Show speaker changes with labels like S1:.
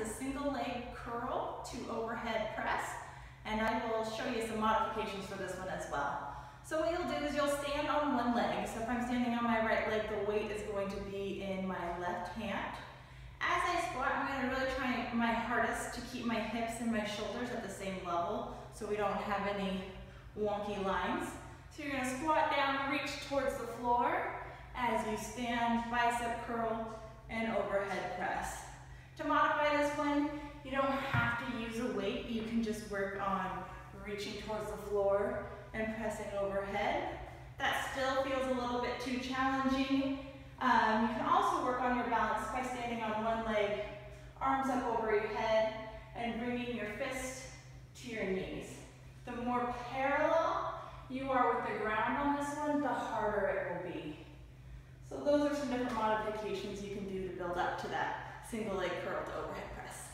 S1: a single leg curl to overhead press. And I will show you some modifications for this one as well. So what you'll do is you'll stand on one leg. So if I'm standing on my right leg, the weight is going to be in my left hand. As I squat, I'm going to really try my hardest to keep my hips and my shoulders at the same level so we don't have any wonky lines. So you're going to squat down, reach towards the floor as you stand, bicep curl, and overhead press. To modify this one, you don't have to use a weight. You can just work on reaching towards the floor and pressing overhead. That still feels a little bit too challenging. Um, you can also work on your balance by standing on one leg, arms up over your head, and bringing your fist to your knees. The more parallel you are with the ground on this one, the harder it will be. So those are some different modifications you can do to build up to that single leg curl to overhead press.